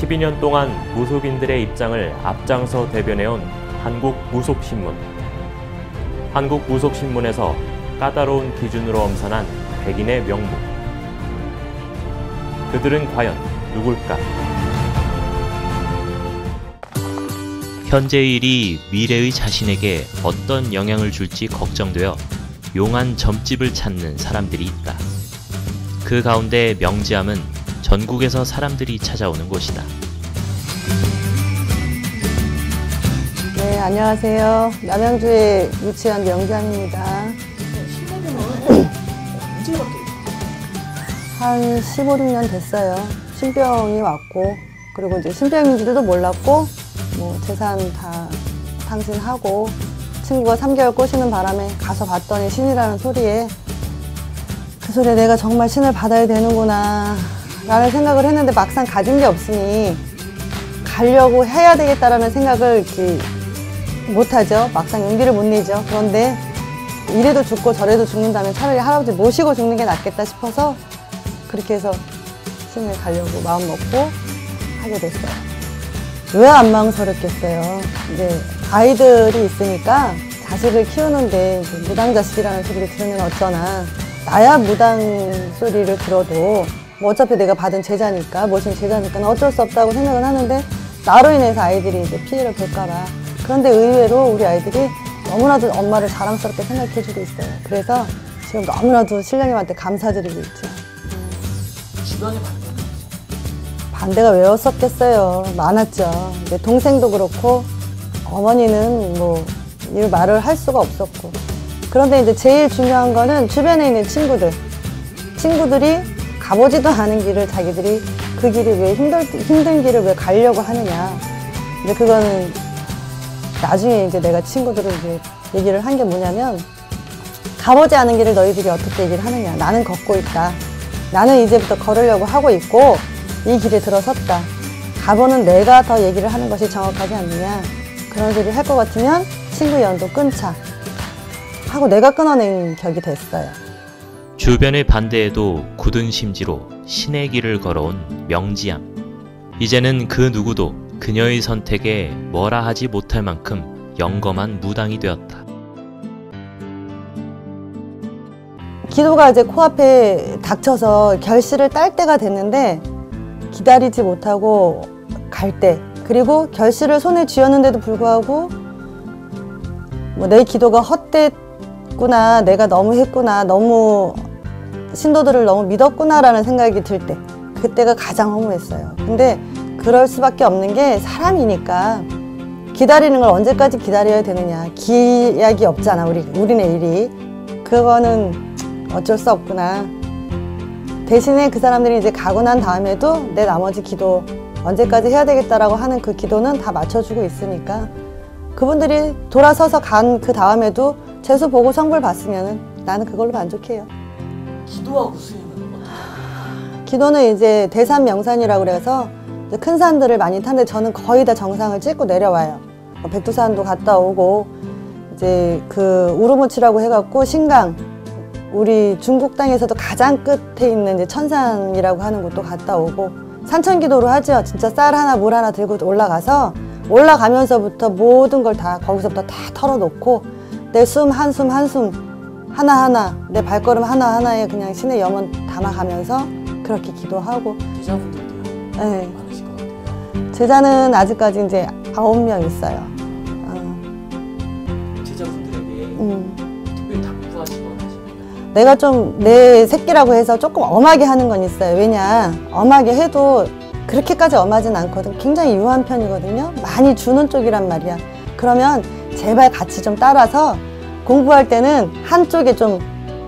(12년) 동안 무속인들의 입장을 앞장서 대변해온 한국무속신문 한국무속신문에서 까다로운 기준으로 엄선한 백인의 명부 그들은 과연 누굴까? 현재의 일이 미래의 자신에게 어떤 영향을 줄지 걱정되어 용한 점집을 찾는 사람들이 있다. 그 가운데 명지암은 전국에서 사람들이 찾아오는 곳이다. 네, 안녕하세요. 남양주에 위치한 명장입니다. 한 15, 16년 됐어요. 신병이 왔고, 그리고 이제 신병인지도 몰랐고, 뭐 재산 다 상신하고, 친구가 3개월 꼬시는 바람에 가서 봤더니 신이라는 소리에 그 소리에 내가 정말 신을 받아야 되는구나 라는 생각을 했는데 막상 가진 게 없으니 가려고 해야 되겠다라는 생각을 이렇게 못하죠. 막상 용기를 못 내죠. 그런데 이래도 죽고 저래도 죽는다면 차라리 할아버지 모시고 죽는 게 낫겠다 싶어서 그렇게 해서 신을 가려고 마음 먹고 하게 됐어요. 왜 안 망설였겠어요. 이제 아이들이 있으니까 자식을 키우는데 이제 무당 자식이라는 소리를 들으면 어쩌나 나야 무당 소리를 들어도 뭐 어차피 내가 받은 제자니까 모신 제자니까 어쩔 수 없다고 생각은 하는데 나로 인해서 아이들이 이제 피해를 볼까봐 그런데 의외로 우리 아이들이 너무나도 엄마를 자랑스럽게 생각해주고 있어요. 그래서 지금 너무나도 신령님한테 감사드리고 있죠. 주변의 반대는 반대가 왜 없었겠어요. 많았죠. 내 동생도 그렇고 어머니는 뭐 이 말을 할 수가 없었고. 그런데 이제 제일 중요한 거는 주변에 있는 친구들. 친구들이 가보지도 않은 길을 자기들이 그 길이 왜 힘들, 힘든 길을 왜 가려고 하느냐. 근데 그거는 나중에 이제 내가 친구들을 이제 얘기를 한 게 뭐냐면 가보지 않은 길을 너희들이 어떻게 얘기를 하느냐. 나는 걷고 있다. 나는 이제부터 걸으려고 하고 있고 이 길에 들어섰다. 가보는 내가 더 얘기를 하는 것이 정확하지 않느냐. 그런 소리를 할것 같으면 친구 연도 끊자. 하고 내가 끊어낸 격이 됐어요. 주변의 반대에도 굳은 심지로 신의 길을 걸어온 명지암. 이제는 그 누구도 그녀의 선택에 뭐라 하지 못할 만큼 영검한 무당이 되었다. 기도가 이제 코앞에 닥쳐서 결실을 딸 때가 됐는데 기다리지 못하고 갈 때, 그리고 결실을 손에 쥐었는데도 불구하고 뭐 내 기도가 헛됐구나, 내가 너무 했구나, 너무 신도들을 너무 믿었구나라는 생각이 들 때, 그때가 가장 허무했어요. 근데 그럴 수밖에 없는 게 사람이니까 기다리는 걸 언제까지 기다려야 되느냐. 기약이 없잖아, 우리, 우리네 일이. 그거는 어쩔 수 없구나. 대신에 그 사람들이 이제 가고 난 다음에도 내 나머지 기도 언제까지 해야 되겠다라고 하는 그 기도는 다 맞춰주고 있으니까 그분들이 돌아서서 간 그 다음에도 재수 보고 성불 봤으면은 나는 그걸로 만족해요. 기도하고 수행은 어떻게 기도는 이제 대산 명산이라고 그래서 큰 산들을 많이 타는데 저는 거의 다 정상을 찍고 내려와요. 뭐 백두산도 갔다 오고 이제 그 우르무치라고 해갖고 신강 우리 중국 땅에서도 가장 끝에 있는 이제 천산이라고 하는 곳도 갔다 오고 산천기도로 하죠. 진짜 쌀 하나 물 하나 들고 올라가서 올라가면서부터 모든 걸 다 거기서부터 다 털어놓고 내 숨 한숨 한숨 하나하나 내 발걸음 하나하나에 그냥 신의 염원 담아가면서 그렇게 기도하고 제자분들도 네. 많으실 것 같아요. 제자는 아직까지 이제 아홉 명 있어요. 어, 제자분들에게 음. 특별히 당부하시거나 내가 좀 내 새끼라고 해서 조금 엄하게 하는 건 있어요. 왜냐, 엄하게 해도 그렇게까지 엄하진 않거든. 굉장히 유한 편이거든요. 많이 주는 쪽이란 말이야. 그러면 제발 같이 좀 따라서 공부할 때는 한쪽에 좀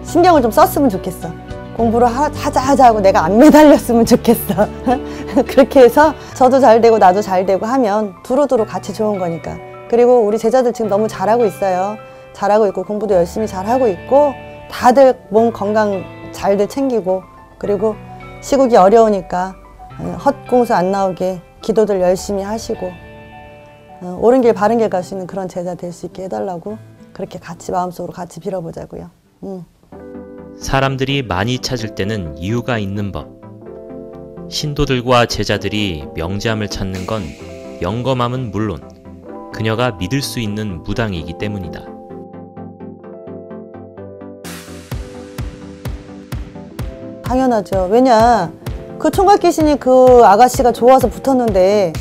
신경을 좀 썼으면 좋겠어. 공부를 하, 하자 하자 하고 내가 안 매달렸으면 좋겠어. 그렇게 해서 저도 잘 되고 나도 잘 되고 하면 두루두루 같이 좋은 거니까. 그리고 우리 제자들 지금 너무 잘하고 있어요. 잘하고 있고 공부도 열심히 잘하고 있고 다들 몸 건강 잘들 챙기고 그리고 시국이 어려우니까 어, 헛공수 안 나오게 기도들 열심히 하시고 어, 옳은 길 바른 길 갈 수 있는 그런 제자 될 수 있게 해달라고 그렇게 같이 마음속으로 같이 빌어보자고요. 음. 사람들이 많이 찾을 때는 이유가 있는 법. 신도들과 제자들이 명지암을 찾는 건 영검함은 물론 그녀가 믿을 수 있는 무당이기 때문이다. 당연하죠. 왜냐 그 총각 귀신이 그 아가씨가 좋아서 붙었는데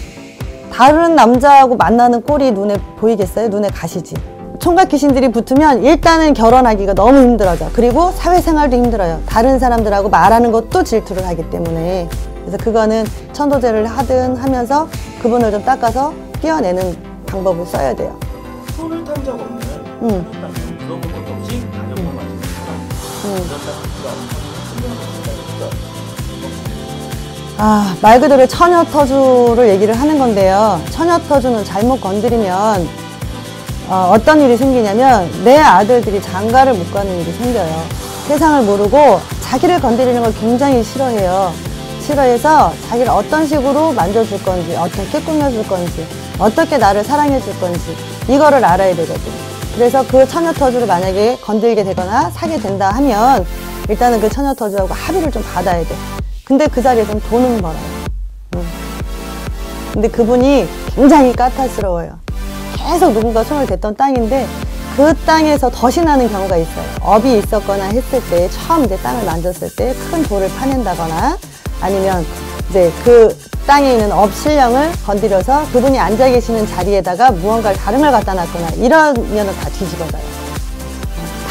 다른 남자하고 만나는 꼴이 눈에 보이겠어요? 눈에 가시지. 총각 귀신들이 붙으면 일단은 결혼하기가 너무 힘들어져. 그리고 사회생활도 힘들어요. 다른 사람들하고 말하는 것도 질투를 하기 때문에. 그래서 그거는 천도제를 하든 하면서 그분을 좀 닦아서 띄어내는 방법을 써야 돼요. 손을 탄 적 없는 응. 그렇다면 그런 것도 없이 가격만 맞는 사람 음. 그런 사람들과 아, 말 그대로 처녀 터주를 얘기를 하는 건데요. 처녀 터주는 잘못 건드리면 어, 떤 일이 생기냐면 내 아들들이 장가를 못 가는 일이 생겨요. 세상을 모르고 자기를 건드리는 걸 굉장히 싫어해요. 싫어해서 자기를 어떤 식으로 만져줄 건지, 어떻게 꾸며줄 건지, 어떻게 나를 사랑해줄 건지 이거를 알아야 되거든. 그래서 그 처녀터주를 만약에 건들게 되거나 사게 된다 하면 일단은 그 처녀터주하고 합의를 좀 받아야 돼. 근데 그 자리에서는 돈은 벌어요. 응. 근데 그분이 굉장히 까탈스러워요. 계속 누군가 손을 댔던 땅인데 그 땅에서 덧이 나는 경우가 있어요. 업이 있었거나 했을 때 처음 이제 땅을 만졌을 때 큰 돌을 파낸다거나 아니면 이제 그 땅에 있는 업 신령을 건드려서 그분이 앉아 계시는 자리에다가 무언가를 다른 걸 갖다 놨거나 이러면은 다 뒤집어져요.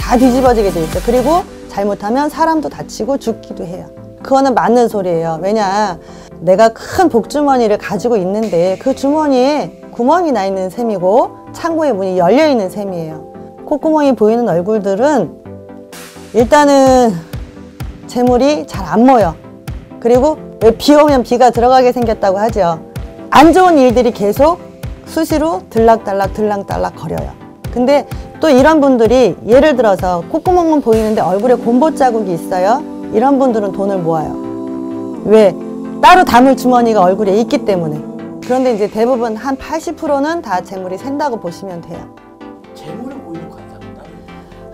다 뒤집어지게 돼 있어요. 그리고 잘못하면 사람도 다치고 죽기도 해요. 그거는 맞는 소리예요. 왜냐, 내가 큰 복주머니를 가지고 있는데 그 주머니에 구멍이 나 있는 셈이고 창고의 문이 열려 있는 셈이에요. 콧구멍이 보이는 얼굴들은 일단은 재물이 잘 안 모여. 그리고 왜비 오면 비가 들어가게 생겼다고 하죠. 안 좋은 일들이 계속 수시로 들락달락 들락달락 거려요. 근데 또 이런 분들이 예를 들어서 콧구멍은 보이는데 얼굴에 곰보 자국이 있어요. 이런 분들은 돈을 모아요. 왜? 따로 담을 주머니가 얼굴에 있기 때문에. 그런데 이제 대부분 한 80%는 다 재물이 샌다고 보시면 돼요. 재물을 보이는 관상이다.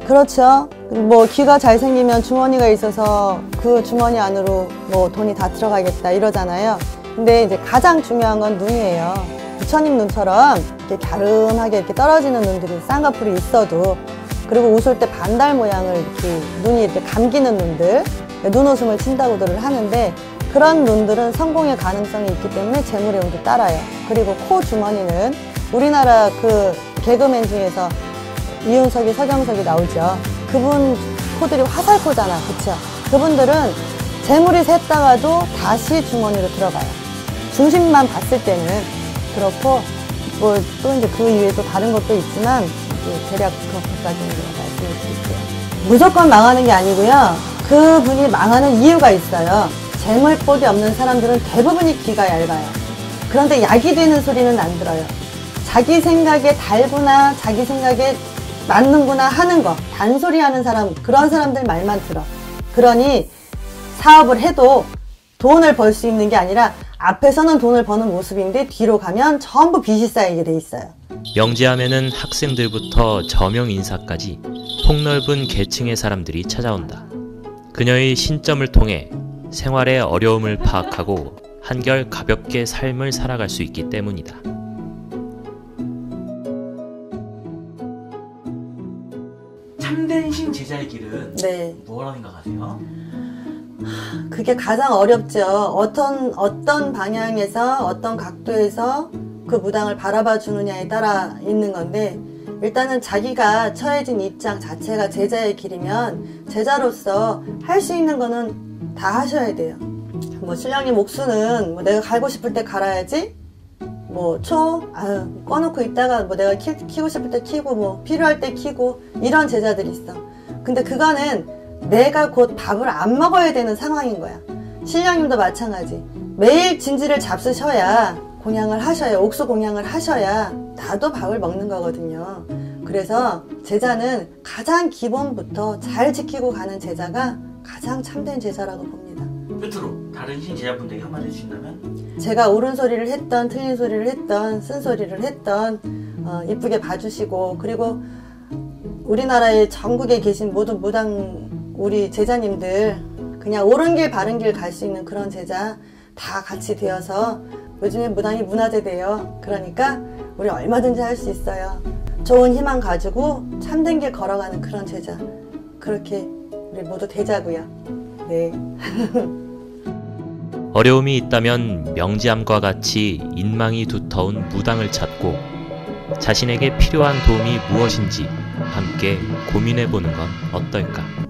그렇죠. 뭐 귀가 잘생기면 주머니가 있어서 그 주머니 안으로 뭐 돈이 다 들어가겠다 이러잖아요. 근데 이제 가장 중요한 건 눈이에요. 부처님 눈처럼 이렇게 갸름하게 이렇게 떨어지는 눈들이 쌍꺼풀이 있어도 그리고 웃을 때 반달 모양을 이렇게 눈이 이렇게 감기는 눈들 눈웃음을 친다고들 하는데 그런 눈들은 성공의 가능성이 있기 때문에 재물의 운도 따라요. 그리고 코 주머니는 우리나라 그 개그맨 중에서 이윤석이 서경석이 나오죠. 그분 코들이 화살코잖아. 그쵸? 그분들은 재물이 샜다가도 다시 주머니로 들어가요. 중심만 봤을 때는 그렇고 뭐 또 이제 그 이외에 또 다른 것도 있지만 대략 그렇게까지는 말씀을 드릴게요. 무조건 망하는 게 아니고요. 그분이 망하는 이유가 있어요. 재물복이 없는 사람들은 대부분이 귀가 얇아요. 그런데 약이 되는 소리는 안 들어요. 자기 생각에 달구나 자기 생각에 맞는구나 하는 거 단소리 하는 사람 그런 사람들 말만 들어 그러니 사업을 해도 돈을 벌 수 있는 게 아니라 앞에서는 돈을 버는 모습인데 뒤로 가면 전부 빚이 쌓이게 돼 있어요 명지암에는 학생들부터 저명 인사까지 폭넓은 계층의 사람들이 찾아온다. 그녀의 신점을 통해 생활의 어려움을 파악하고 한결 가볍게 삶을 살아갈 수 있기 때문이다. 참된 신 제자의 길은 네 뭐라 생각하세요? 그게 가장 어렵죠 어떤 어떤 방향에서 어떤 각도에서 그 무당을 바라봐 주느냐에 따라 있는 건데 일단은 자기가 처해진 입장 자체가 제자의 길이면 제자로서 할 수 있는 거는 다 하셔야 돼요. 뭐 신령님 옥수는 뭐 내가 갈고 싶을 때 갈아야지. 뭐 초, 아유 꺼놓고 있다가 뭐 내가 키, 키고 싶을 때 키고 뭐 필요할 때 키고 이런 제자들이 있어. 근데 그거는 내가 곧 밥을 안 먹어야 되는 상황인 거야. 신령님도 마찬가지. 매일 진지를 잡수셔야 공양을 하셔야 옥수 공양을 하셔야 나도 밥을 먹는 거거든요. 그래서 제자는 가장 기본부터 잘 지키고 가는 제자가 가장 참된 제자라고 봅니다. 끝으로 다른 신 제자분들에게 한마디 해주신다면 제가 옳은 소리를 했던 틀린 소리를 했던 쓴 소리를 했던 어, 이쁘게 봐주시고 그리고 우리나라의 전국에 계신 모든 무당 우리 제자님들 그냥 옳은 길 바른 길 갈 수 있는 그런 제자 다 같이 되어서 요즘에 무당이 문화재돼요. 그러니까 우리 얼마든지 할 수 있어요. 좋은 희망 가지고 참된 길 걸어가는 그런 제자 그렇게 우리 모두 되자고요. 네. 어려움이 있다면 명지암과 같이 인망이 두터운 무당을 찾고 자신에게 필요한 도움이 무엇인지 함께 고민해 보는 건 어떨까?